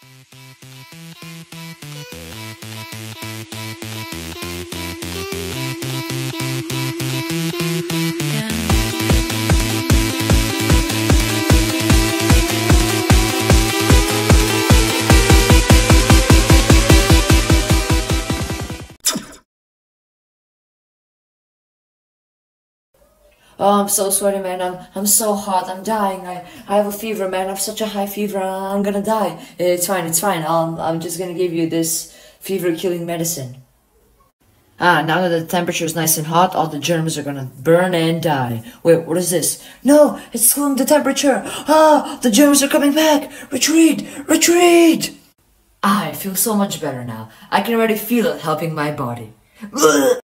Thank you. Oh, I'm so sorry, man. I'm I'm so hot. I'm dying. I I have a fever, man. I have such a high fever. I'm gonna die. It's fine. It's fine. I'll, I'm just gonna give you this fever-killing medicine. Ah, now that the temperature is nice and hot, all the germs are gonna burn and die. Wait, what is this? No, it's cooling the temperature. Ah, the germs are coming back. Retreat! Retreat! Ah, I feel so much better now. I can already feel it helping my body.